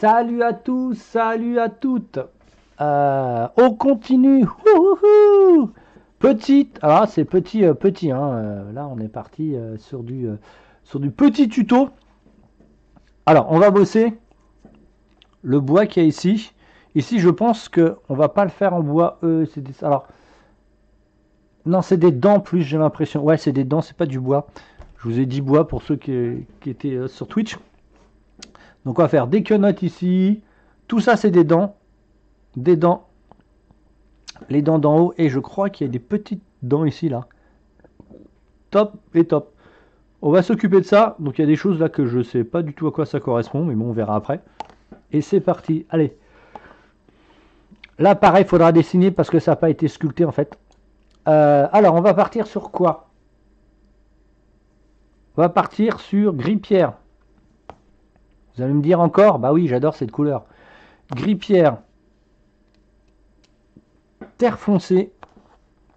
Salut à tous, salut à toutes. Euh, on continue. Petite, alors c'est petit, euh, petit. Hein, euh, là, on est parti sur du sur du petit tuto. Alors, on va bosser le bois qu'il y a ici. Ici, je pense que on va pas le faire en bois. alors, non, c'est des dents plus. J'ai l'impression. Ouais, c'est des dents. C'est pas du bois. Je vous ai dit bois pour ceux qui étaient sur Twitch. Donc on va faire des quenottes ici. Tout ça c'est des dents. Des dents. Les dents d'en haut. Et je crois qu'il y a des petites dents ici là. Top et top. On va s'occuper de ça. Donc il y a des choses là que je sais pas du tout à quoi ça correspond. Mais bon on verra après. Et c'est parti. Allez. Là pareil il faudra dessiner parce que ça n'a pas été sculpté en fait. Euh, alors on va partir sur quoi? On va partir sur gris-pierre. Vous allez me dire encore Bah oui, j'adore cette couleur. Gris pierre. Terre foncée.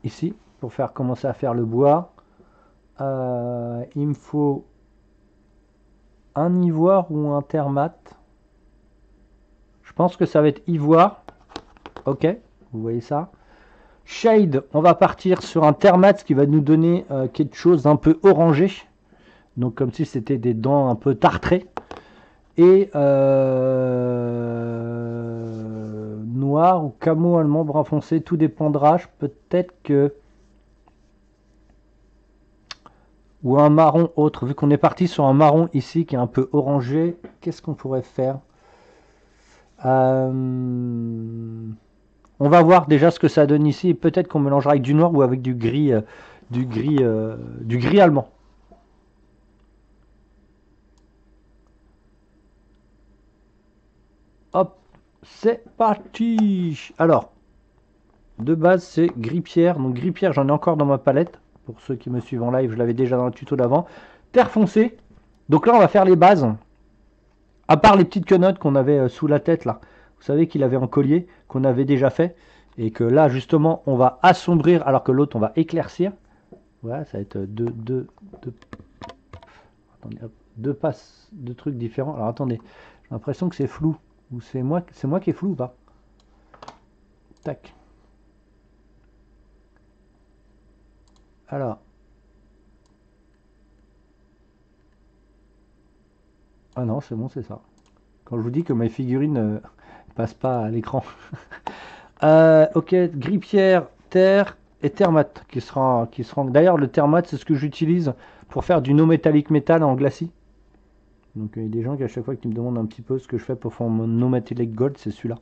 Ici, pour faire commencer à faire le bois. Euh, il me faut un ivoire ou un terre mat. Je pense que ça va être ivoire. Ok, vous voyez ça. Shade, on va partir sur un mat qui va nous donner euh, quelque chose d'un peu orangé. Donc comme si c'était des dents un peu tartrées euh, noir ou camo allemand brun foncé, tout dépendra. Peut-être que ou un marron autre. Vu qu'on est parti sur un marron ici qui est un peu orangé, qu'est-ce qu'on pourrait faire? Euh, On va voir déjà ce que ça donne ici. Peut-être qu'on mélangera avec du noir ou avec du gris, euh, du gris, du gris allemand. Hop, c'est parti Alors, de base, c'est gris-pierre. Donc gris-pierre, j'en ai encore dans ma palette. Pour ceux qui me suivent en live, je l'avais déjà dans le tuto d'avant. Terre foncée. Donc là, on va faire les bases. À part les petites quenottes qu'on avait euh, sous la tête, là. Vous savez qu'il avait un collier qu'on avait déjà fait. Et que là, justement, on va assombrir, alors que l'autre, on va éclaircir. Voilà, ça va être deux, deux, deux, attendez, deux passes, deux trucs différents. Alors attendez, j'ai l'impression que c'est flou. Ou c'est moi, c'est moi qui est flou ou pas Tac. Alors. Ah non, c'est bon, c'est ça. Quand je vous dis que mes figurines ne passent pas à l'écran. Euh, ok, grippière, terre et thermate qui sera, qui sera. D'ailleurs, le thermate, c'est ce que j'utilise pour faire du no métallique métal en glacis. Donc il y a des gens qui à chaque fois qui me demandent un petit peu ce que je fais pour faire mon No Metallic Gold, c'est celui-là.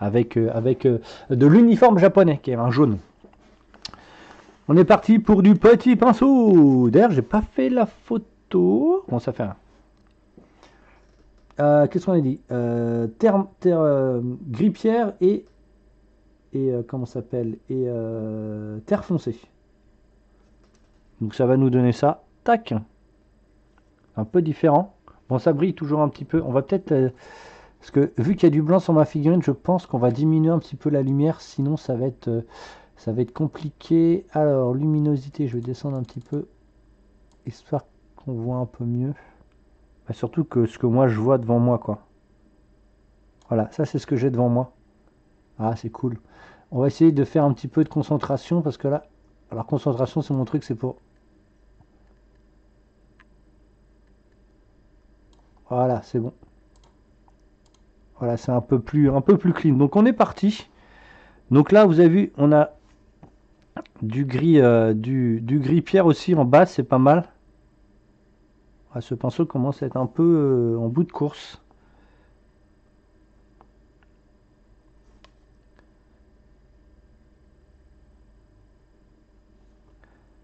Avec, euh, avec euh, de l'uniforme japonais, qui est un jaune. On est parti pour du petit pinceau. D'ailleurs, j'ai pas fait la photo. Comment ça fait euh, Qu'est-ce qu'on a dit? Euh, terre, terre Grippière et et comment s'appelle? Et terre foncée. Donc ça va nous donner ça. Tac. Un peu différent. Bon, ça brille toujours un petit peu. On va peut-être... Euh, parce que vu qu'il y a du blanc sur ma figurine, je pense qu'on va diminuer un petit peu la lumière. Sinon, ça va être, euh, ça va être compliqué. Alors, luminosité, je vais descendre un petit peu. Histoire qu'on voit un peu mieux. Bah, surtout que ce que moi, je vois devant moi, quoi. Voilà, ça, c'est ce que j'ai devant moi. Ah, c'est cool. On va essayer de faire un petit peu de concentration. Parce que là... Alors, concentration, c'est mon truc, c'est pour Voilà, c'est bon. Voilà, c'est un peu plus un peu plus clean. Donc on est parti. Donc là, vous avez vu, on a du gris euh, du, gris pierre aussi en bas, c'est pas mal. Ah, ce pinceau commence à être un peu euh, en bout de course.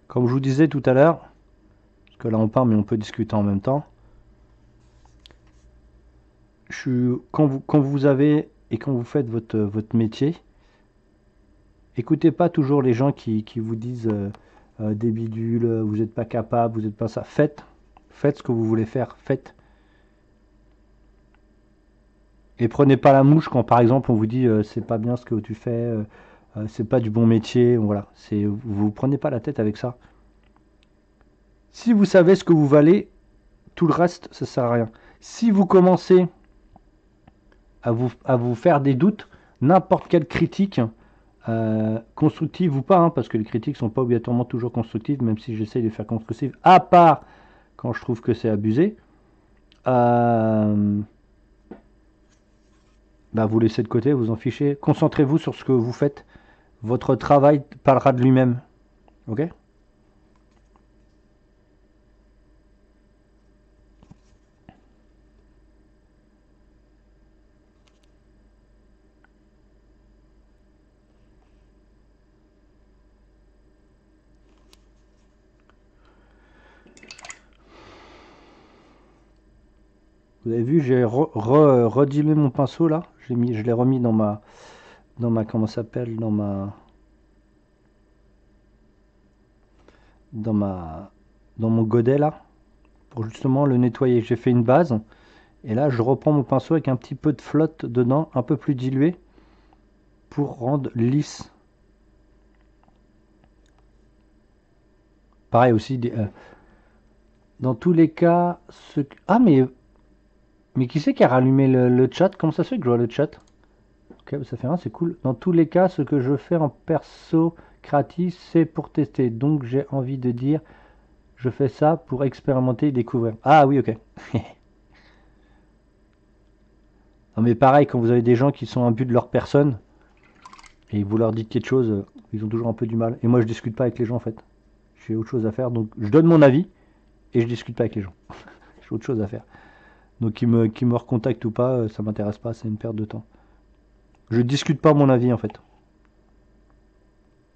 Comme je vous disais tout à l'heure, parce que là on parle mais on peut discuter en même temps quand, vous, avez et quand vous faites votre, métier, écoutez pas toujours les gens qui, vous disent euh, euh, des bidules, vous n'êtes pas capable, vous n'êtes pas ça. Faites, faites ce que vous voulez faire, faites. Et prenez pas la mouche quand par exemple on vous dit euh, c'est pas bien ce que tu fais, c'est pas du bon métier, voilà. C'est vous prenez pas la tête avec ça. Si vous savez ce que vous valez, tout le reste ça sert à rien. Si vous commencez à vous, faire des doutes, n'importe quelle critique, euh, constructive ou pas, hein, parce que les critiques sont pas obligatoirement toujours constructives, même si j'essaye de faire constructives, à part quand je trouve que c'est abusé. Euh, bah, vous laissez de côté, vous en fichez. Concentrez-vous sur ce que vous faites. Votre travail parlera de lui-même. Ok? Vous avez vu, j'ai redilué mon pinceau là. Mis, je l'ai remis dans ma, dans ma, comment s'appelle, dans ma, dans ma, dans mon godet là, pour justement le nettoyer. J'ai fait une base et là je reprends mon pinceau avec un petit peu de flotte dedans, un peu plus dilué, pour rendre lisse. Pareil aussi, euh, dans tous les cas, ce... ah mais mais qui c'est qui a rallumé le, chat? Comment ça se fait que je vois le chat? Ok, ça fait rien, c'est cool. Dans tous les cas, ce que je fais en perso créatif, c'est pour tester. Donc j'ai envie de dire, je fais ça pour expérimenter et découvrir. Ah oui, ok. non mais pareil, quand vous avez des gens qui sont but de leur personne, et vous leur dites quelque chose, ils ont toujours un peu du mal. Et moi je discute pas avec les gens en fait. J'ai autre chose à faire, donc je donne mon avis, et je discute pas avec les gens. J'ai autre chose à faire. Donc qui me, qui me recontacte ou pas, euh, ça m'intéresse pas, c'est une perte de temps. Je discute pas mon avis en fait.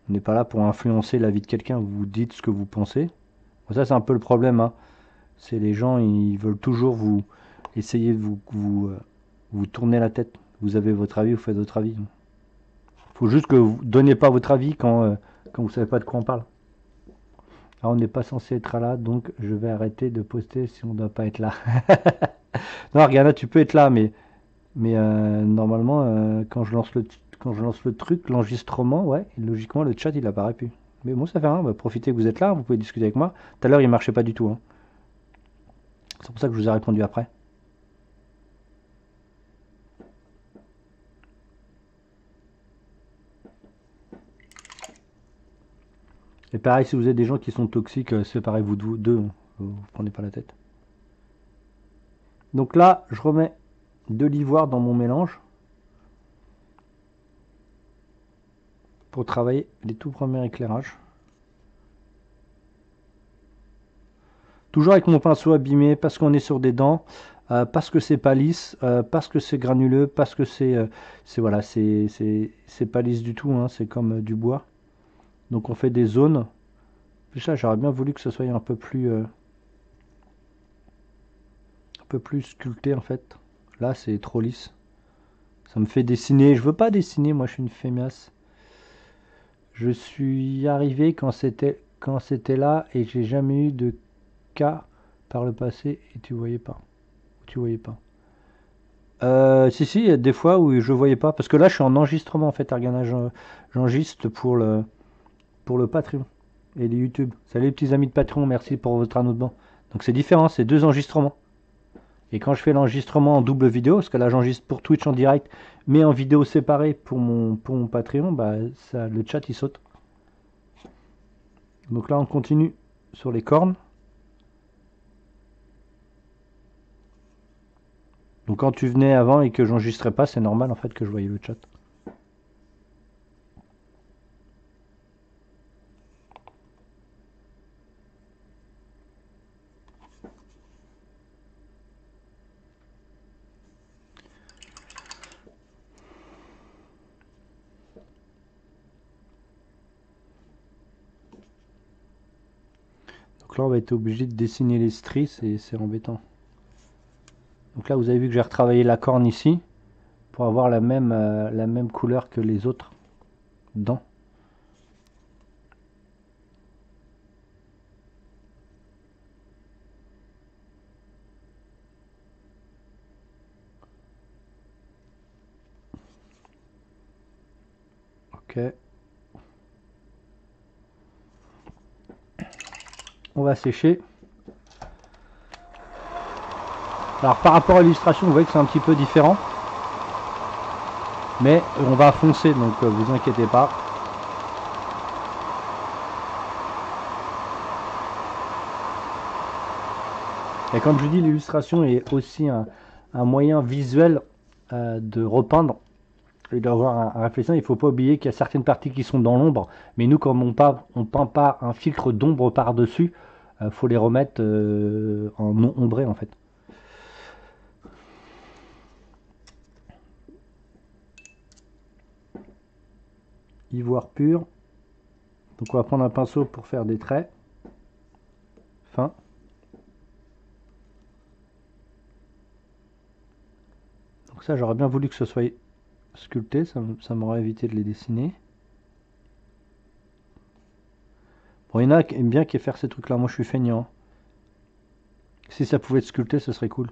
On n'est pas là pour influencer l'avis de quelqu'un, vous dites ce que vous pensez. ça c'est un peu le problème. Hein. C'est les gens, ils veulent toujours vous essayer de vous, vous, euh, vous tourner la tête. Vous avez votre avis, vous faites votre avis. Faut juste que vous donniez pas votre avis quand, euh, quand vous savez pas de quoi on parle. On n'est pas censé être là, donc je vais arrêter de poster si on ne doit pas être là. non, regarde, tu peux être là, mais, euh, normalement, euh, quand, je lance le, quand je lance le truc, l'enregistrement, ouais, logiquement, le chat, il apparaît plus. Mais bon, ça fait rien, bah, profitez que vous êtes là, vous pouvez discuter avec moi. Tout à l'heure, il marchait pas du tout. Hein. C'est pour ça que je vous ai répondu après. Et pareil, si vous êtes des gens qui sont toxiques, euh, séparez-vous d'eux, hein. vous, vous prenez pas la tête. Donc là, je remets de l'ivoire dans mon mélange pour travailler les tout premiers éclairages. Toujours avec mon pinceau abîmé parce qu'on est sur des dents, euh, parce que c'est pas lisse, euh, parce que c'est granuleux, parce que c'est euh, voilà, c'est pas lisse du tout, hein, c'est comme du bois. Donc on fait des zones. ça, j'aurais bien voulu que ce soit un peu plus peu plus sculpté en fait. Là, c'est trop lisse. Ça me fait dessiner. Je veux pas dessiner, moi je suis une fémiasse. Je suis arrivé quand c'était quand c'était là et j'ai jamais eu de cas par le passé et tu voyais pas. Tu voyais pas. Euh, si si, des fois où je voyais pas parce que là je suis en enregistrement en fait, Argana, j'enregistre pour le pour le Patreon et les YouTube. Salut les petits amis de Patreon, merci pour votre anneau de banc. Donc c'est différent, c'est deux enregistrements. Et quand je fais l'enregistrement en double vidéo, parce que là j'enregistre pour Twitch en direct, mais en vidéo séparée pour mon, pour mon Patreon, bah, ça, le chat il saute. Donc là on continue sur les cornes. Donc quand tu venais avant et que j'enregistrais pas, c'est normal en fait que je voyais le chat. On va être obligé de dessiner les stries c'est embêtant. Donc là, vous avez vu que j'ai retravaillé la corne ici pour avoir la même, euh, la même couleur que les autres dents. Ok. on sécher. Alors par rapport à l'illustration, vous voyez que c'est un petit peu différent. Mais on va foncer, donc euh, vous inquiétez pas. Et comme je dis, l'illustration est aussi un, moyen visuel euh, de repeindre et d'avoir un, un réflexion. Il ne faut pas oublier qu'il y a certaines parties qui sont dans l'ombre, mais nous, comme on ne peint pas un filtre d'ombre par-dessus, euh, faut les remettre euh, en non ombré en fait. Ivoire pur. Donc on va prendre un pinceau pour faire des traits. Fin. Donc ça j'aurais bien voulu que ce soit sculpté, ça, ça m'aurait évité de les dessiner. Bon, il y en a qui aiment bien qui faire ces trucs-là. Moi, je suis feignant. Si ça pouvait être sculpté, ce serait cool.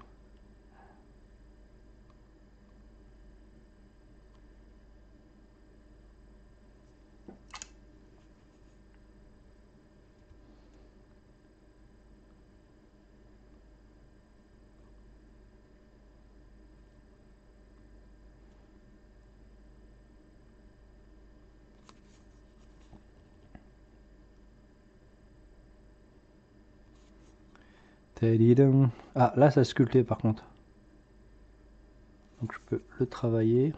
Ah, là, ça a sculpté par contre. Donc je peux le travailler.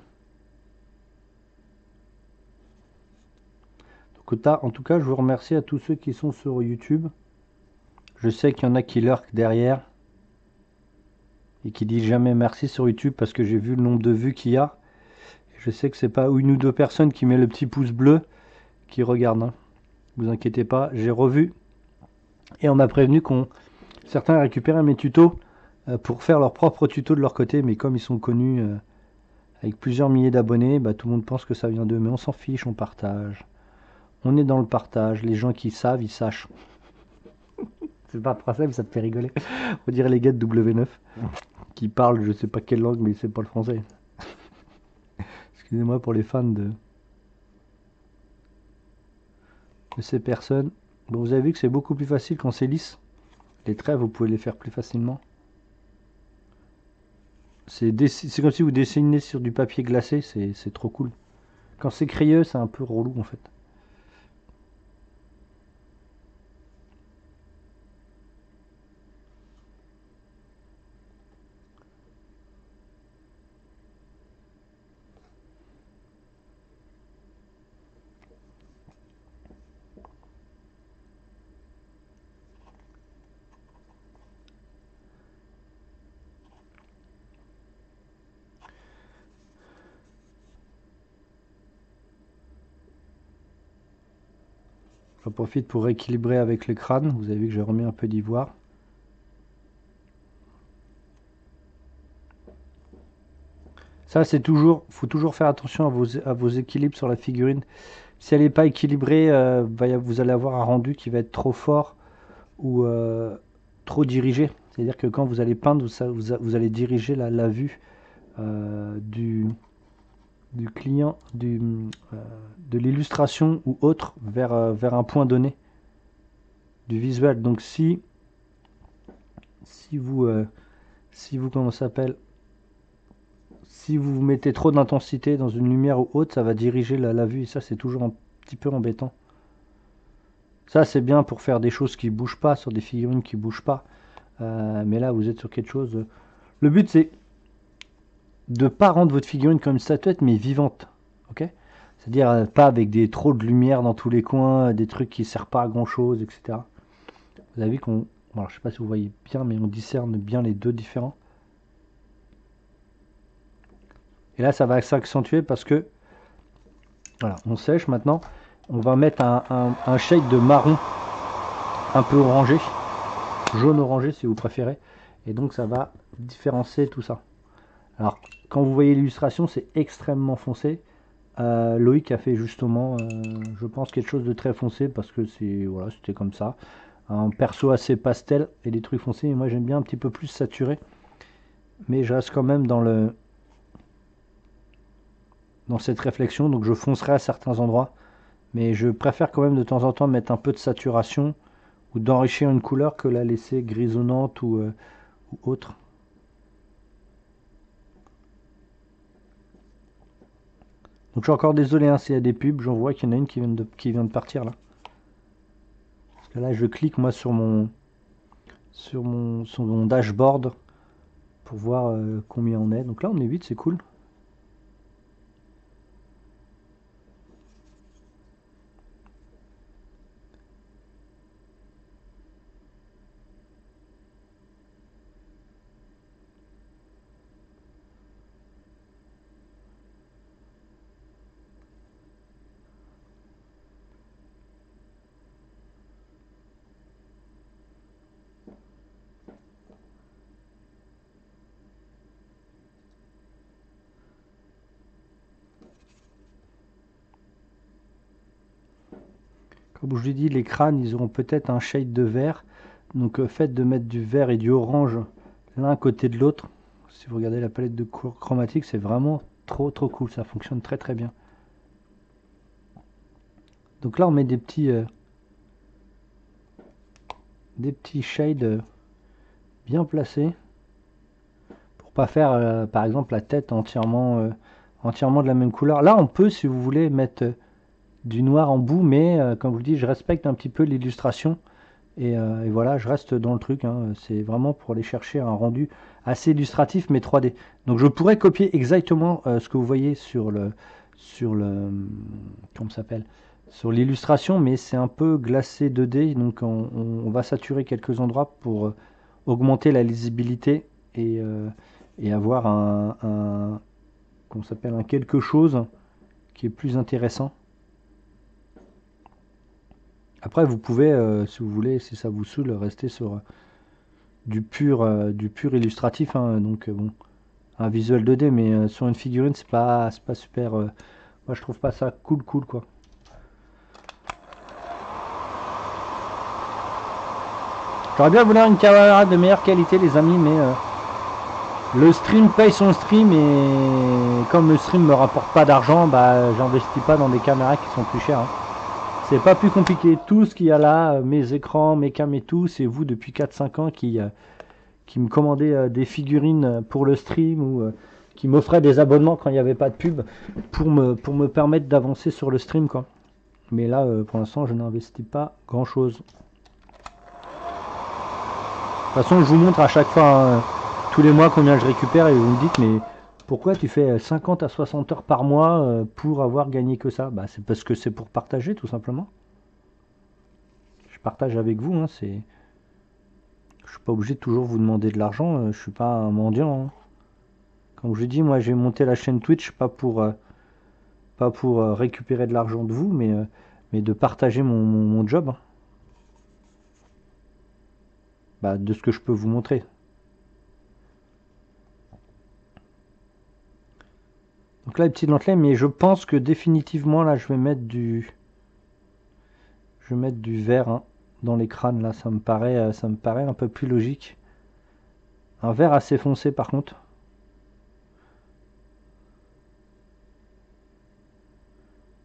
Donc, en tout cas, je vous remercie à tous ceux qui sont sur YouTube. Je sais qu'il y en a qui lurk derrière et qui disent jamais merci sur YouTube parce que j'ai vu le nombre de vues qu'il y a. Je sais que c'est pas une ou deux personnes qui met le petit pouce bleu qui regardent. Hein. Vous inquiétez pas, j'ai revu et on m'a prévenu qu'on Certains récupéré mes tutos euh, pour faire leur propre tuto de leur côté, mais comme ils sont connus euh, avec plusieurs milliers d'abonnés, bah, tout le monde pense que ça vient d'eux. Mais on s'en fiche, on partage. On est dans le partage. Les gens qui savent, ils sachent. c'est pas français, mais ça te fait rigoler. On dirait les gars de W9 qui parlent, je sais pas quelle langue, mais c'est pas le français. Excusez-moi pour les fans de, de ces personnes. Bon, vous avez vu que c'est beaucoup plus facile quand c'est lisse. Les traits, vous pouvez les faire plus facilement. C'est comme si vous dessinez sur du papier glacé, c'est trop cool. Quand c'est crayeux, c'est un peu relou en fait. Profite pour rééquilibrer avec le crâne. Vous avez vu que j'ai remis un peu d'ivoire. Ça, c'est toujours, faut toujours faire attention à vos, équilibres sur la figurine. Si elle n'est pas équilibrée, euh, vous allez avoir un rendu qui va être trop fort ou euh, trop dirigé. C'est-à-dire que quand vous allez peindre, vous, allez diriger la, vue euh, du, du client, euh, de l'illustration ou autre vers, euh, vers un point donné du visuel. Donc si si vous euh, si vous comment s'appelle si vous mettez trop d'intensité dans une lumière ou autre, ça va diriger la, vue et ça c'est toujours un petit peu embêtant. Ça c'est bien pour faire des choses qui bougent pas sur des figurines qui bougent pas. mais là vous êtes sur quelque chose. Le but c'est de pas rendre votre figurine comme une statuette, mais vivante. ok? C'est-à-dire euh, pas avec des trop de lumière dans tous les coins, des trucs qui ne servent pas à grand chose, etc. Vous avez vu qu'on. Bon, je sais pas si vous voyez bien, mais on discerne bien les deux différents. Et là, ça va s'accentuer parce que. Voilà, on sèche maintenant. On va mettre un, un shade de marron un peu orangé, jaune orangé si vous préférez. Et donc ça va différencier tout ça. Alors, quand vous voyez l'illustration, c'est extrêmement foncé. Euh, Loïc a fait justement, euh, je pense, quelque chose de très foncé parce que c'est voilà, c'était comme ça. Un perso assez pastel et des trucs foncés. Moi, j'aime bien un petit peu plus saturé. Mais je reste quand même dans le dans cette réflexion. Donc, je foncerai à certains endroits. Mais je préfère quand même de temps en temps mettre un peu de saturation ou d'enrichir une couleur que la laisser grisonnante ou, euh, ou autre. Donc je suis encore désolé hein, s'il y a des pubs, j'en vois qu'il y en a une qui vient, de, partir là. Parce que là je clique moi sur mon sur mon, sur mon dashboard pour voir euh, combien on est. Donc là on est 8, c'est cool. Comme je vous dis, les crânes, ils auront peut-être un shade de vert. Donc, le fait de mettre du vert et du orange l'un côté de l'autre, si vous regardez la palette de couleurs chromatiques, c'est vraiment trop trop cool. Ça fonctionne très très bien. Donc là, on met des petits, euh, des petits shades euh, bien placés pour pas faire, euh, par exemple, la tête entièrement de la même couleur. Là, on peut, si vous voulez, mettre du noir en bout, mais euh, comme je vous dis, je respecte un petit peu l'illustration. Et, euh, voilà, je reste dans le truc. Hein. C'est vraiment pour aller chercher un rendu assez illustratif, mais 3D. Donc je pourrais copier exactement euh, ce que vous voyez sur le, sur le, comment s'appelle, sur l'illustration, mais c'est un peu glacé 2D. Donc on, va saturer quelques endroits pour augmenter la lisibilité et, avoir un, un, s'appelle, un quelque chose qui est plus intéressant. Après, vous pouvez, euh, si vous voulez, si ça vous saoule, rester sur euh, du pur, euh, du pur illustratif. Hein. donc, bon, un visuel 2D, mais sur une figurine, c'est pas, pas super. moi, je trouve pas ça cool, cool, quoi. J'aurais bien voulu une caméra de meilleure qualité, les amis, mais le stream paye son stream et comme le stream me rapporte pas d'argent, bah, j'investis pas dans des caméras qui sont plus chères. Hein. C'est pas plus compliqué. Tout ce qu'il y a là, euh, mes écrans, mes cams et tout, c'est vous depuis 4-5 ans qui, euh, qui me commandez euh, des figurines pour le stream ou qui m'offraient des abonnements quand il n'y avait pas de pub pour me, permettre d'avancer sur le stream. Quoi. Mais là, pour l'instant, je n'investis pas grand chose. De toute façon, je vous montre à chaque fois, hein, tous les mois, combien je récupère et vous me dites, mais pourquoi tu fais 50 à 60 heures par mois euh, pour avoir gagné que ça? Bah, C'est parce que c'est pour partager tout simplement. Je partage avec vous. Hein, c'est... Je suis pas obligé de toujours vous demander de l'argent. Euh, je suis pas un mendiant. Hein. Comme je dis, moi j'ai monté la chaîne Twitch pas pour, euh, pas pour récupérer de l'argent de vous, mais, mais de partager mon, job. Hein. Bah, de ce que je peux vous montrer. Donc là, les petites dentelées, mais je pense que définitivement, là, je vais mettre du... Je vais mettre du vert hein, dans les crânes, là. Ça me, paraît, euh, ça me paraît un peu plus logique. Un vert assez foncé, par contre.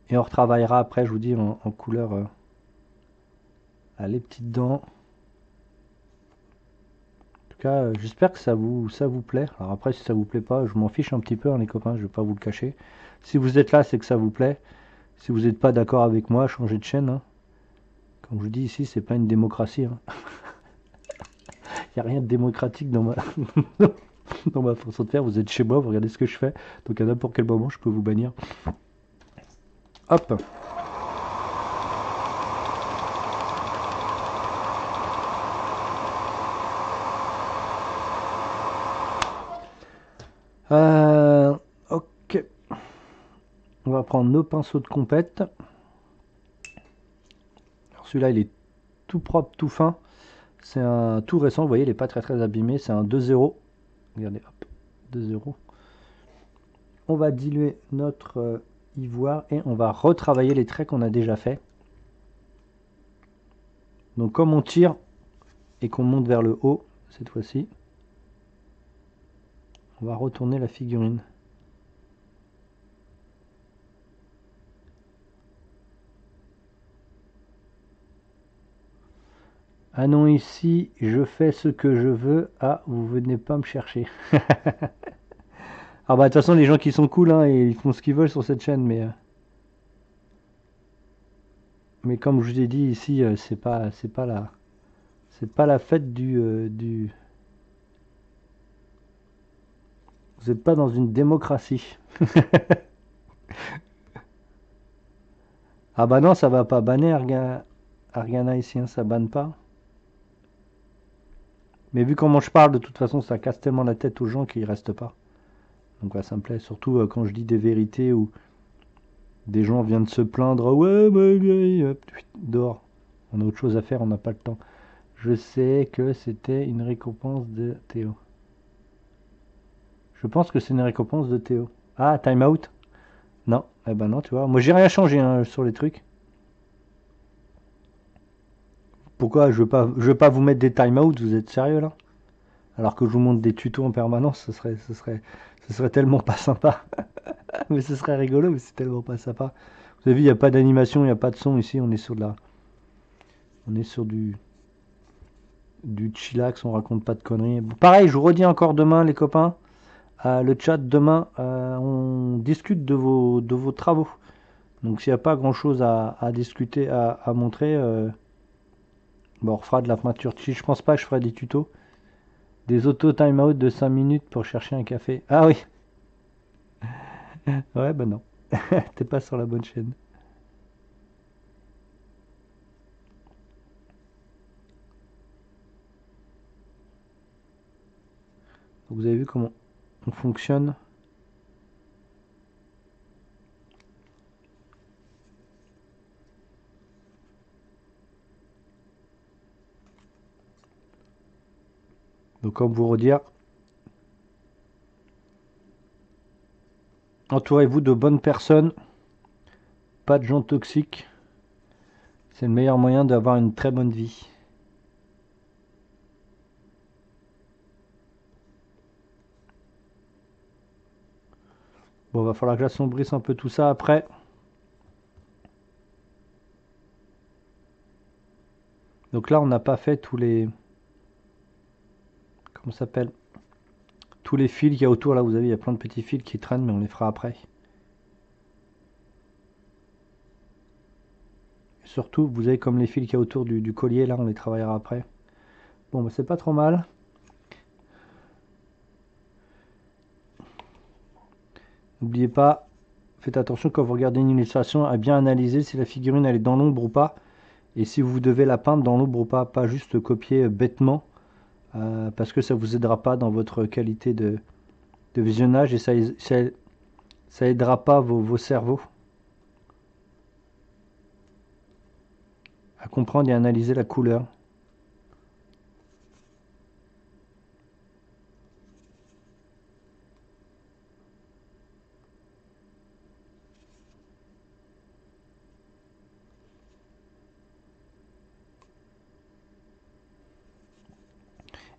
Et on retravaillera après, je vous dis, en, couleur... Euh, les petites dents euh, j'espère que ça vous, ça vous plaît. Alors après, si ça vous plaît pas, je m'en fiche un petit peu, hein, les copains, je vais pas vous le cacher. Si vous êtes là, c'est que ça vous plaît. Si vous n'êtes pas d'accord avec moi, changez de chaîne. Hein. Comme je vous dis ici, c'est pas une démocratie. Il hein. n'y a rien de démocratique dans ma, dans ma façon de faire. Vous êtes chez moi, vous regardez ce que je fais. Donc à n'importe quel moment, je peux vous bannir. Hop. Euh, ok. On va prendre nos pinceaux de compète. Celui-là, il est tout propre, tout fin. C'est un tout récent. Vous voyez, il n'est pas très très abîmé. C'est un 2-0. Regardez, hop, 2-0. On va diluer notre euh, ivoire et on va retravailler les traits qu'on a déjà fait. Donc comme on tire et qu'on monte vers le haut cette fois-ci, on va retourner la figurine. Ah non, ici, je fais ce que je veux. Ah, vous venez pas me chercher. Ah bah de toute façon les gens qui sont cool hein, ils font ce qu'ils veulent sur cette chaîne mais euh, mais comme je vous ai dit ici euh, c'est pas c'est pas la c'est pas la fête du euh, du vous n'êtes pas dans une démocratie. ah bah non ça va pas banner Argana, ici hein, ça banne pas. Mais vu comment je parle de toute façon ça casse tellement la tête aux gens qu'ils restent pas. Donc ça me plaît. Surtout euh, quand je dis des vérités où des gens viennent se plaindre. Ouais, mais dehors. On a autre chose à faire, on n'a pas le temps. Je sais que c'était une récompense de Théo. Je pense que c'est une récompense de Théo. Ah, time out Non, eh ben non, tu vois. Moi, j'ai rien changé hein, sur les trucs. Pourquoi je veux pas, je veux pas vous mettre des time out Vous êtes sérieux là? Alors que je vous montre des tutos en permanence, ce serait, ce serait, ce serait tellement pas sympa. mais ce serait rigolo, mais c'est tellement pas sympa. Vous avez vu, il n'y a pas d'animation, il n'y a pas de son ici. On est sur de la. On est sur du. Du chillax, on raconte pas de conneries. Pareil, je vous redis encore demain, les copains. Le chat demain, euh, on discute de vos, de vos travaux. Donc s'il n'y a pas grand chose à, discuter, à, montrer, euh, bon, on refera de la peinture. Je pense pas je ferai des tutos. Des auto timeout de 5 minutes pour chercher un café. Ah oui. ouais, ben non. T'es pas sur la bonne chaîne. vous avez vu comment on fonctionne Donc comme vous redire, entourez-vous de bonnes personnes, pas de gens toxiques. C'est le meilleur moyen d'avoir une très bonne vie. Bon, va falloir que j'assombrisse un peu tout ça après. Donc là, on n'a pas fait tous les s'appelle? Tous les fils qu'il y a autour, là, vous avez, il y a plein de petits fils qui traînent, mais on les fera après. surtout, vous avez comme les fils qu'il y a autour du, collier, là, on les travaillera après. Bon, bah, c'est pas trop mal. N'oubliez pas, faites attention quand vous regardez une illustration à bien analyser si la figurine elle est dans l'ombre ou pas. Et si vous devez la peindre dans l'ombre ou pas, pas juste copier bêtement. Euh, parce que ça vous aidera pas dans votre qualité de, visionnage et ça, ça, aidera pas vos, cerveaux à comprendre et analyser la couleur.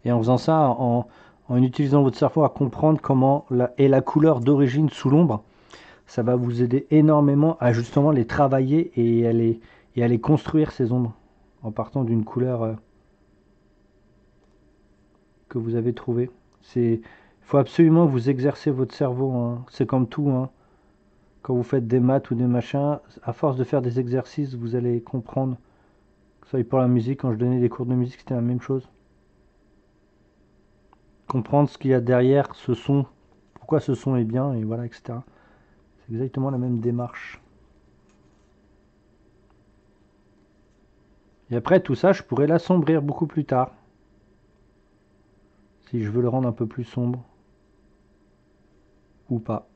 Et en faisant ça, en, utilisant votre cerveau à comprendre comment est la couleur d'origine sous l'ombre, ça va vous aider énormément à justement les travailler et à les, construire ces ombres en partant d'une couleur euh, que vous avez trouvée. Il faut absolument vous exercer votre cerveau. Hein. C'est comme tout. Hein. Quand vous faites des maths ou des machins, à force de faire des exercices, vous allez comprendre. Que soit pour la musique, quand je donnais des cours de musique, c'était la même chose comprendre ce qu'il y a derrière ce son, pourquoi ce son est bien, et voilà, etc. C'est exactement la même démarche. Et après tout ça, je pourrais l'assombrir beaucoup plus tard. Si je veux le rendre un peu plus sombre. Ou pas.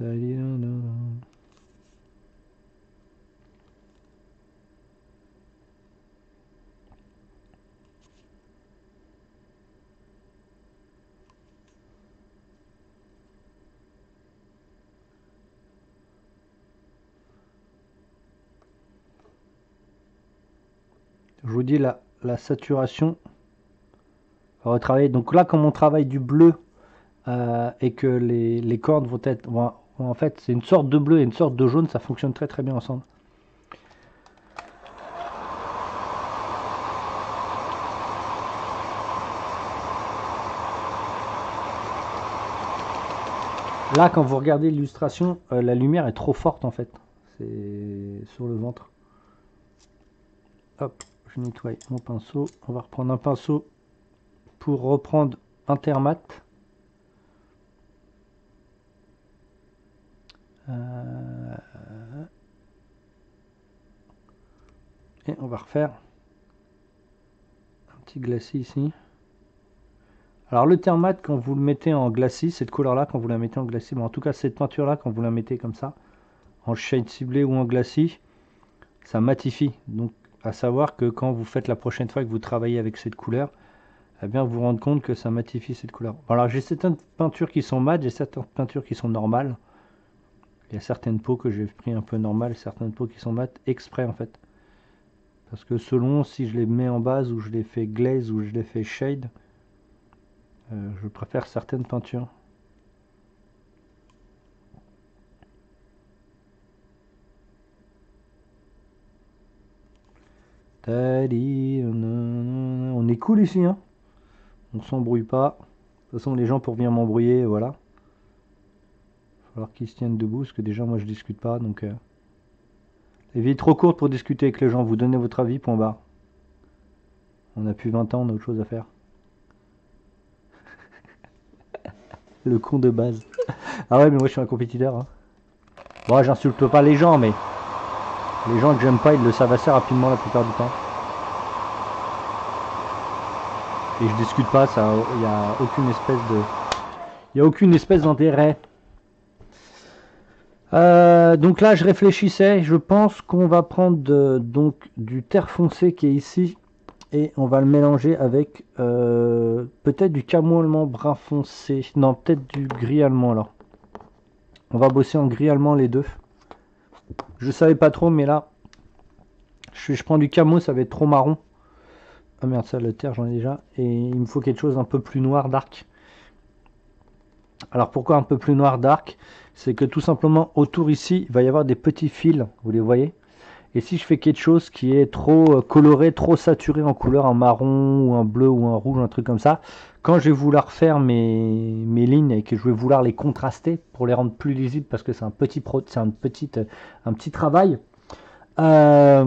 Je vous dis la, la saturation va retravailler. Donc là, comme on travaille du bleu euh, et que les, les cordes vont être, En fait, c'est une sorte de bleu et une sorte de jaune, ça fonctionne très très bien ensemble. Là, quand vous regardez l'illustration, euh, la lumière est trop forte en fait. C'est sur le ventre. Hop, je nettoie mon pinceau. On va reprendre un pinceau pour reprendre Intermat. Euh, et on va refaire un petit glacis ici. Alors le thermat, quand vous le mettez en glacis, cette couleur-là, quand vous la mettez en glacis, en tout cas cette peinture-là, quand vous la mettez comme ça, en shade ciblé ou en glacis, ça matifie. Donc à savoir que quand vous faites la prochaine fois que vous travaillez avec cette couleur, eh bien vous vous rendez compte que ça matifie cette couleur. Alors j'ai certaines peintures qui sont mat, j'ai certaines peintures qui sont normales. Il y a certaines peaux que j'ai pris un peu normales, certaines peaux qui sont mat exprès en fait. Parce que selon si je les mets en base ou je les fais glaze ou je les fais shade, euh, je préfère certaines peintures. On est cool ici, hein On s'embrouille pas. De toute façon, les gens pour venir m'embrouiller, voilà. Falloir qu'ils se tiennent debout, parce que déjà, moi, je discute pas, donc... Euh... Les vies trop courtes pour discuter avec les gens. Vous donnez votre avis, point barre. On a plus 20 ans, on a autre chose à faire. Le con de base. Ah ouais, mais moi je suis un compétiteur. Hein. J'insulte pas les gens, mais les gens que j'aime pas, ils le savent assez rapidement la plupart du temps. Et je discute pas, ça, il n'y a aucune espèce de, il y a aucune espèce d'intérêt. Euh, donc là, je réfléchissais. Je pense qu'on va prendre donc du terre foncé qui est ici et on va le mélanger avec euh, peut-être du camo allemand brun foncé. Non, peut-être du gris allemand alors. On va bosser en gris allemand les deux. Je savais pas trop, mais là, je, je prends du camo, ça va être trop marron. Ah merde, ça, le terre, j'en ai déjà. Et il me faut quelque chose un peu plus noir, dark. Alors pourquoi un peu plus noir, dark? C'est que tout simplement, autour ici, il va y avoir des petits fils, vous les voyez? Et si je fais quelque chose qui est trop euh, coloré, trop saturé en couleur, un marron ou un bleu ou un rouge, un truc comme ça, quand je vais vouloir faire mes, mes lignes et que je vais vouloir les contraster pour les rendre plus lisibles parce que c'est un petit pro, c'est un petit, petit travail, euh,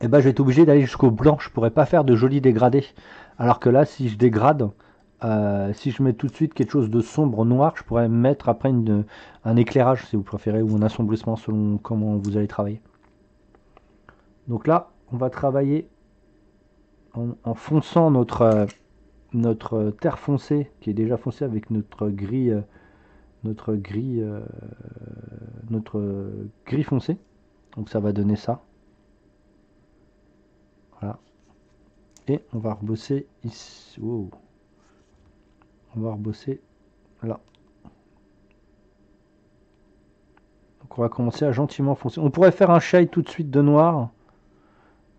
et eh ben je vais être obligé d'aller jusqu'au blanc. Je pourrais pas faire de jolis dégradés. Alors que là, si je dégrade, euh, si je mets tout de suite quelque chose de sombre noir, je pourrais mettre après un éclairage si vous préférez ou un assombrissement selon comment vous allez travailler. Donc là, on va travailler en, fonçant notre, euh, notre terre foncée qui est déjà foncée avec notre gris, euh, notre gris, notre gris foncé. Donc ça va donner ça. Voilà. Et on va rebosser ici on va rebosser là. Donc on va commencer à gentiment foncer. On pourrait faire un shade tout de suite de noir,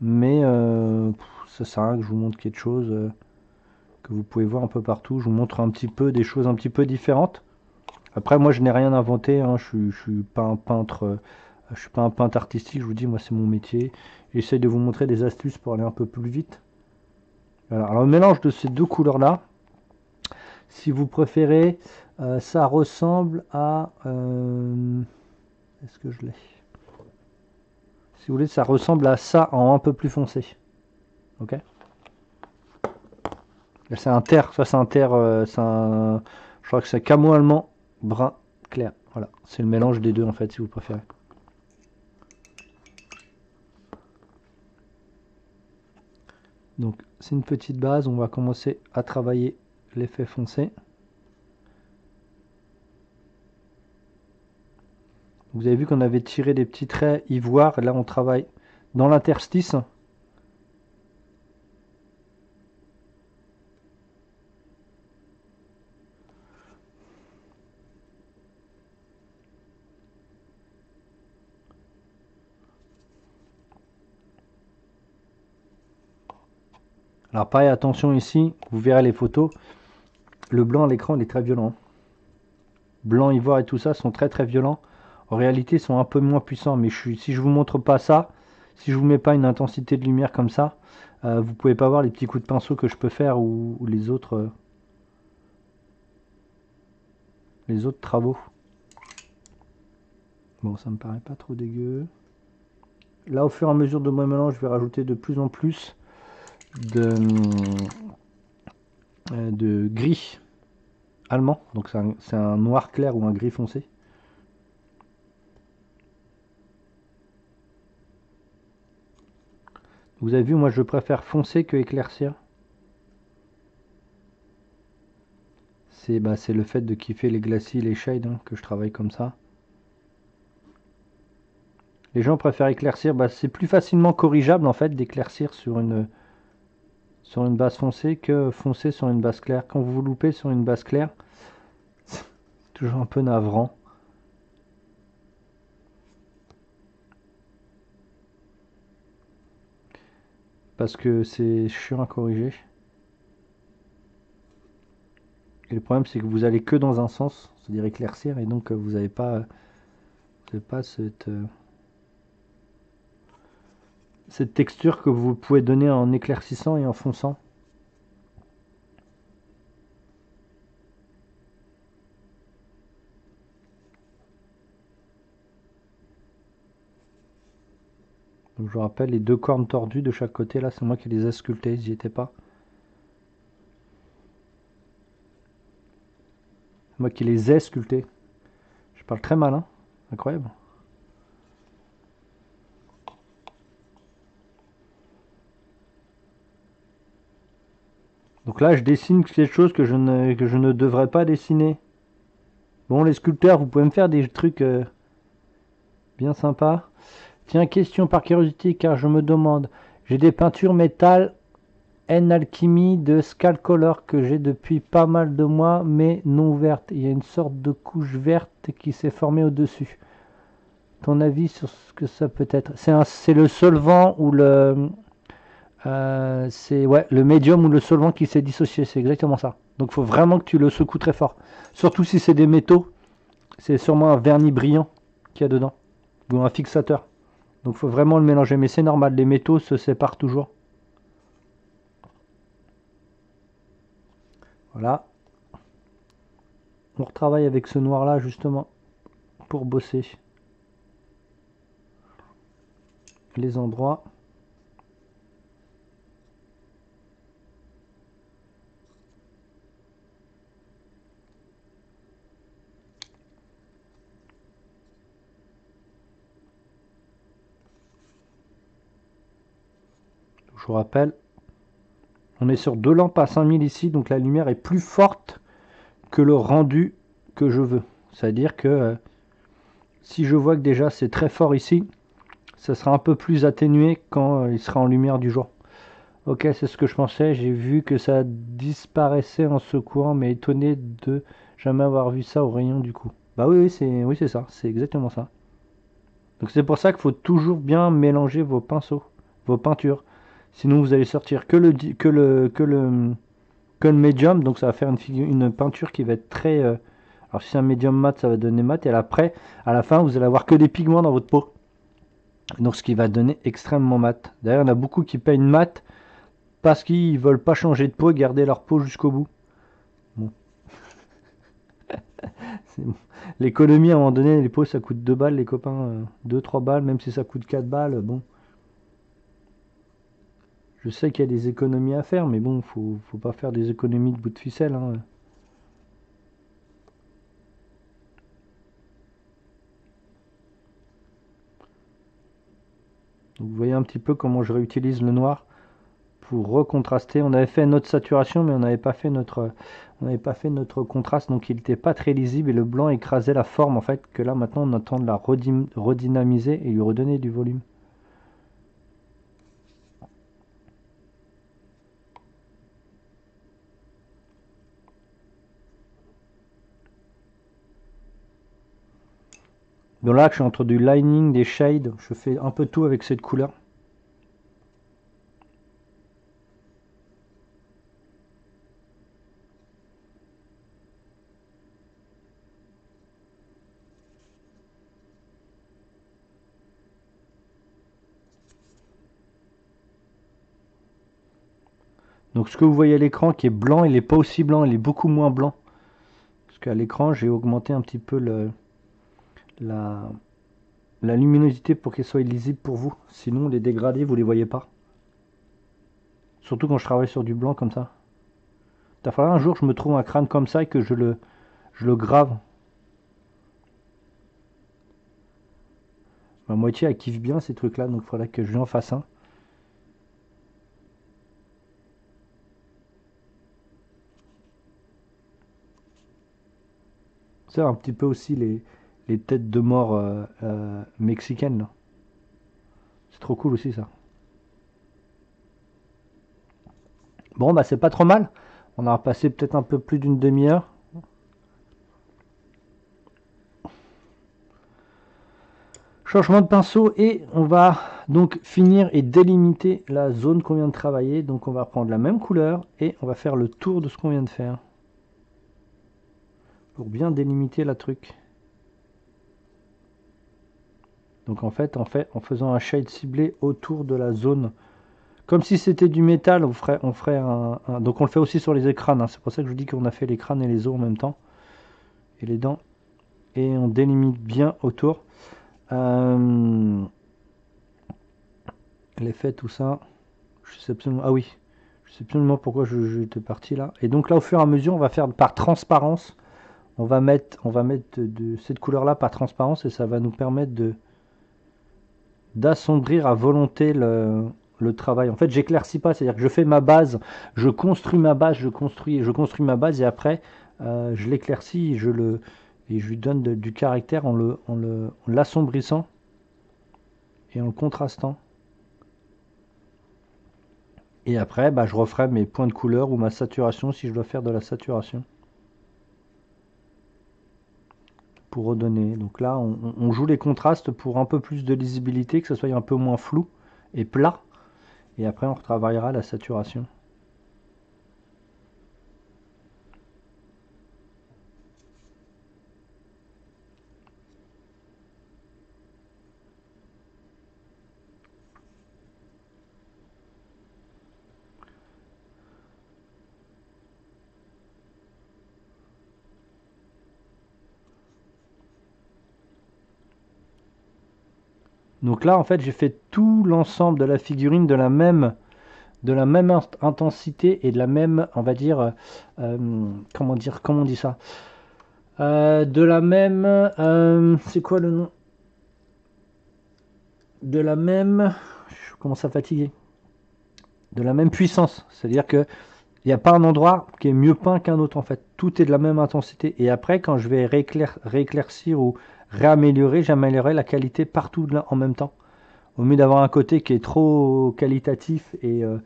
mais euh, ça sert à rien que je vous montre quelque chose euh, que vous pouvez voir un peu partout. Je vous montre un petit peu des choses un petit peu différentes. Après moi je n'ai rien inventé, hein. je, suis, suis pas un peintre, euh, je suis pas un peintre artistique, je vous dis moi c'est mon métier. J'essaie de vous montrer des astuces pour aller un peu plus vite. Alors le mélange de ces deux couleurs là, si vous préférez, euh, ça ressemble à... Euh, est-ce que je l'ai? Si vous voulez, ça ressemble à ça en un peu plus foncé. Ok? C'est un terre, ça c'est un terre, euh, un... Je crois que c'est camo allemand brun clair. Voilà, c'est le mélange des deux en fait, si vous préférez. Donc c'est une petite base, on va commencer à travailler l'effet foncé. Vous avez vu qu'on avait tiré des petits traits ivoire. Là, on travaille dans l'interstice. Alors pareil, attention ici, vous verrez les photos. Le blanc à l'écran, il est très violent. blanc, ivoire et tout ça sont très très violents. En réalité, ils sont un peu moins puissants. Mais si je vous montre pas ça, si je vous mets pas une intensité de lumière comme ça, euh, vous pouvez pas voir les petits coups de pinceau que je peux faire ou, les autres euh, les autres travaux. Bon, ça me paraît pas trop dégueu. Là, au fur et à mesure de mon mélange, je vais rajouter de plus en plus de, euh, de gris allemand. Donc c'est un, noir clair ou un gris foncé. Vous avez vu, moi je préfère foncer que éclaircir. C'est bah, le fait de kiffer les glacis, les shades, hein, que je travaille comme ça. Les gens préfèrent éclaircir, bah, c'est plus facilement corrigeable en fait d'éclaircir sur une, sur une base foncée que foncer sur une base claire. Quand vous vous loupez sur une base claire, c'est toujours un peu navrant. Parce que c'est chiant à corriger. Et le problème c'est que vous allez que dans un sens, c'est-à-dire éclaircir, et donc vous n'avez pas, vous avez pas cette... Cette texture que vous pouvez donner en éclaircissant et en fonçant. je vous rappelle les deux cornes tordues de chaque côté là, c'est moi qui les ai sculptées, j'y étais pas. Moi qui les ai sculptées. Je parle très mal, hein incroyable. Donc là, je dessine quelque chose que je ne, que je ne devrais pas dessiner. Bon, les sculpteurs, vous pouvez me faire des trucs euh, bien sympas. Tiens, question par curiosité, car je me demande. J'ai des peintures métal N-Alchimie de Skullcolor que j'ai depuis pas mal de mois, mais non ouvertes. Il y a une sorte de couche verte qui s'est formée au-dessus. Ton avis sur ce que ça peut être? C'est le solvant ou le, euh, c'est ouais, le médium ou le solvant qui s'est dissocié, c'est exactement ça. Donc il faut vraiment que tu le secoues très fort. Surtout si c'est des métaux, c'est sûrement un vernis brillant qu'il y a dedans, ou un fixateur. Donc il faut vraiment le mélanger, mais c'est normal, les métaux se séparent toujours. Voilà. On retravaille avec ce noir là justement pour bosser les endroits. Je vous rappelle, on est sur deux lampes à 5000 ici, donc la lumière est plus forte que le rendu que je veux. C'est-à-dire que euh, si je vois que déjà c'est très fort ici, ça sera un peu plus atténué quand euh, il sera en lumière du jour. Ok, c'est ce que je pensais. J'ai vu que ça disparaissait en secouant, mais étonné de jamais avoir vu ça au rayon du coup. Bah oui, oui, c'est oui, c'est ça. C'est exactement ça. Donc c'est pour ça qu'il faut toujours bien mélanger vos pinceaux, vos peintures. Sinon, vous allez sortir que le, que que le, que le médium. Donc, ça va faire une, une peinture qui va être très. Euh, alors, si c'est un médium mat, ça va donner mat. Et après, à la fin, vous allez avoir que des pigments dans votre peau. Donc, ce qui va donner extrêmement mat. D'ailleurs, il y en a beaucoup qui peignent mat parce qu'ils veulent pas changer de peau et garder leur peau jusqu'au bout. Bon. L'économie, à un moment donné, les peaux, ça coûte 2 balles, les copains. 2-3 euh, balles, même si ça coûte 4 balles. Bon. Je sais qu'il y a des économies à faire, mais bon, faut, faut pas faire des économies de bout de ficelle. Hein. vous voyez un petit peu comment je réutilise le noir pour recontraster. On avait fait notre saturation, mais on n'avait pas fait notre, on n'avait pas fait notre contraste, donc il n'était pas très lisible et le blanc écrasait la forme en fait. Que là maintenant on attend de la redynamiser et lui redonner du volume. Donc là, je suis entre du lining, des shades. Je fais un peu tout avec cette couleur. Donc ce que vous voyez à l'écran qui est blanc, il n'est pas aussi blanc, il est beaucoup moins blanc. Parce qu'à l'écran, j'ai augmenté un petit peu le, la, luminosité pour qu'elle soit lisible pour vous. Sinon, les dégradés, vous les voyez pas. Surtout quand je travaille sur du blanc comme ça. Il falloir un jour je me trouve un crâne comme ça et que je le, je le grave. Ma moitié elle kiffe bien ces trucs là, donc il faudrait que je lui en fasse un. Un petit peu aussi les, les têtes de mort euh, euh, mexicaines. C'est trop cool aussi ça. Bon bah c'est pas trop mal. On a repassé peut-être un peu plus d'une demi-heure. Changement de pinceau et on va donc finir et délimiter la zone qu'on vient de travailler. Donc on va prendre la même couleur et on va faire le tour de ce qu'on vient de faire. Pour bien délimiter la truc. Donc en fait, en fait, en faisant un shade ciblé autour de la zone, comme si c'était du métal, on ferait, un, Donc on le fait aussi sur les écrans, hein. c'est pour ça que je vous dis qu'on a fait les crânes et les os en même temps. Et les dents. Et on délimite bien autour. Euh... L'effet, tout ça. Je sais absolument... Ah oui, je sais absolument pourquoi j'étais parti là. Et donc là, au fur et à mesure, on va faire par transparence. On va mettre, on va mettre de cette couleur là par transparence et ça va nous permettre de d'assombrir à volonté le, travail. En fait, j'éclaircis pas, c'est-à-dire que je fais ma base, je construis ma base, je construis, je construis ma base et après euh, je l'éclaircis et je le et je lui donne du caractère en l'assombrissant et en le contrastant. Et après, bah, je referai mes points de couleur ou ma saturation si je dois faire de la saturation. Redonner. Donc là, on, joue les contrastes pour un peu plus de lisibilité, que ce soit un peu moins flou et plat. Et après, on retravaillera la saturation. Donc là, en fait, j'ai fait tout l'ensemble de la figurine de la même, de la même intensité et de la même, on va dire, euh, comment dire, comment dit ça? Euh, De la même, euh, c'est quoi le nom? De la même, je commence à fatiguer. De la même puissance, c'est-à-dire que il n'y a pas un endroit qui est mieux peint qu'un autre en fait. Tout est de la même intensité. Et après, quand je vais rééclaircir ou réaméliorer, j'améliorerai la qualité partout en même temps. Au mieux d'avoir un côté qui est trop qualitatif et, euh,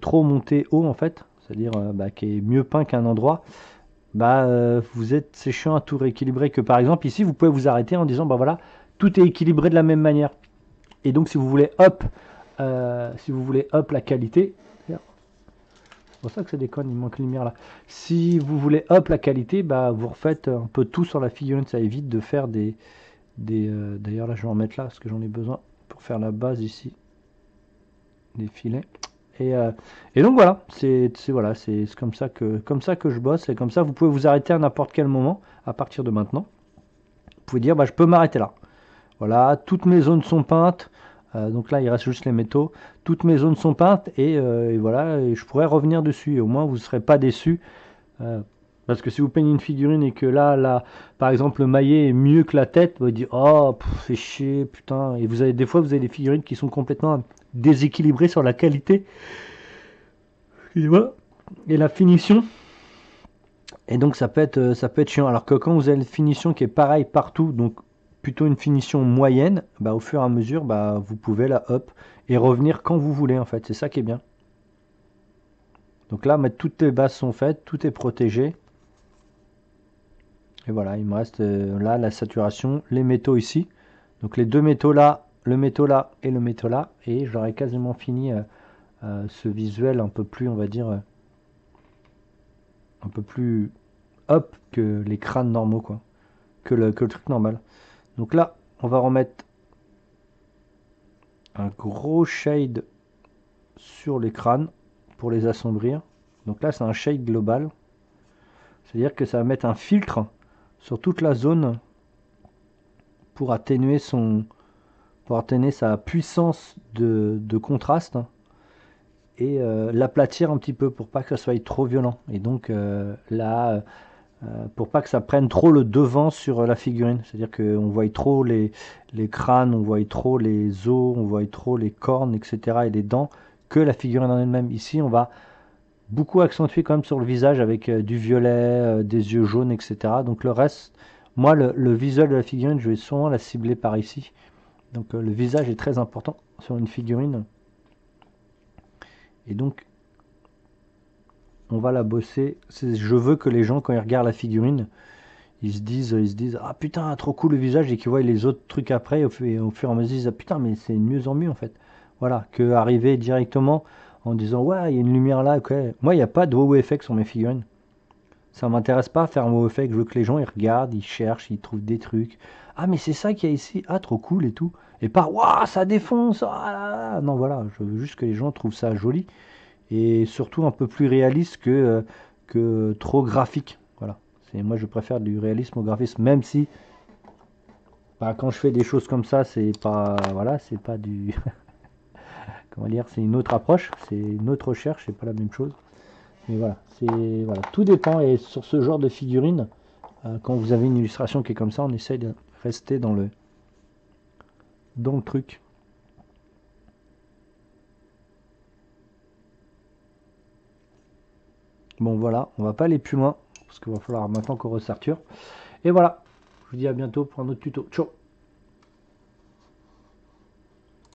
trop monté haut en fait, c'est-à-dire euh, bah, qui est mieux peint qu'un endroit, bah euh, vous êtes c'est chiant à tout rééquilibrer que par exemple ici vous pouvez vous arrêter en disant bah voilà tout est équilibré de la même manière. Et donc si vous voulez up si vous voulez up la qualité, c'est pour ça que ça déconne, il manque lumière là. Si vous voulez hop la qualité, bah vous refaites un peu tout sur la figurine, ça évite de faire des... des euh, D'ailleurs là je vais en mettre là parce que j'en ai besoin pour faire la base ici. Des filets. Et, euh, et donc voilà, c'est voilà, c'est comme ça que comme ça que je bosse, et comme ça vous pouvez vous arrêter à n'importe quel moment à partir de maintenant. Vous pouvez dire bah je peux m'arrêter là. Voilà, toutes mes zones sont peintes. Euh, donc là, il reste juste les métaux. Toutes mes zones sont peintes et, euh, voilà, je pourrais revenir dessus. Et au moins, vous ne serez pas déçus. Euh, parce que si vous peignez une figurine et que là, là, par exemple, le maillet est mieux que la tête, vous dites oh, c'est chier, putain. Et vous avez des fois, vous avez des figurines qui sont complètement déséquilibrées sur la qualité. Et. Et la finition. Et donc ça peut être ça peut être chiant. Alors que quand vous avez une finition qui est pareille partout, donc plutôt une finition moyenne, bah, au fur et à mesure, bah, vous pouvez la up et revenir quand vous voulez en fait. C'est ça qui est bien. Donc là, toutes les bases sont faites, tout est protégé. Et voilà, il me reste euh, là la saturation, les métaux ici. Donc les deux métaux là, le métaux là et le métaux là. Et j'aurais quasiment fini euh, euh, ce visuel un peu plus, on va dire, un peu plus up que les crânes normaux, quoi. Que le, que le truc normal. Donc là, on va remettre un gros shade sur les crânes pour les assombrir. Donc là, c'est un shade global. C'est-à-dire que ça va mettre un filtre sur toute la zone pour atténuer son pour atténuer sa puissance de, contraste et euh, l'aplatir un petit peu pour pas que ça soit trop violent. Et donc euh, là, euh, pour pas que ça prenne trop le devant sur la figurine. C'est-à-dire qu'on voit trop les, crânes, on voit trop les os, on voit trop les cornes, etc. et les dents que la figurine en elle-même. Ici, on va beaucoup accentuer quand même sur le visage avec du violet, des yeux jaunes, etc. Donc le reste, moi, le, visuel de la figurine, je vais souvent la cibler par ici. Donc le visage est très important sur une figurine. Et donc, on va la bosser. Je veux que les gens, quand ils regardent la figurine, ils se disent, ils se disent, ah putain, trop cool le visage, et qu'ils voient les autres trucs après, au, fur et à mesure, ils disent, ah putain, mais c'est mieux en mieux en fait. Voilà, que arriver directement en disant, ouais, il y a une lumière là, ok. Moi, il n'y a pas de wow effect sur mes figurines. Ça m'intéresse pas à faire un wow je veux que les gens ils regardent, ils cherchent, ils trouvent des trucs. Ah, mais c'est ça qu'il y a ici, ah, trop cool et tout. Et pas, waouh, ça défonce, ah non, voilà, je veux juste que les gens trouvent ça joli et surtout un peu plus réaliste que, euh, que trop graphique. Voilà. Moi, je préfère du réalisme au graphisme, même si bah, quand je fais des choses comme ça, c'est pas voilà, c'est pas du comment dire, c'est une autre approche, c'est une autre recherche, c'est pas la même chose. Mais voilà, c'est voilà, tout dépend. Et sur ce genre de figurine, euh, quand vous avez une illustration qui est comme ça, on essaye de rester dans le dans le truc. Bon voilà, on va pas aller plus loin, parce qu'il va falloir maintenant qu'on resarture. Et voilà, je vous dis à bientôt pour un autre tuto. Ciao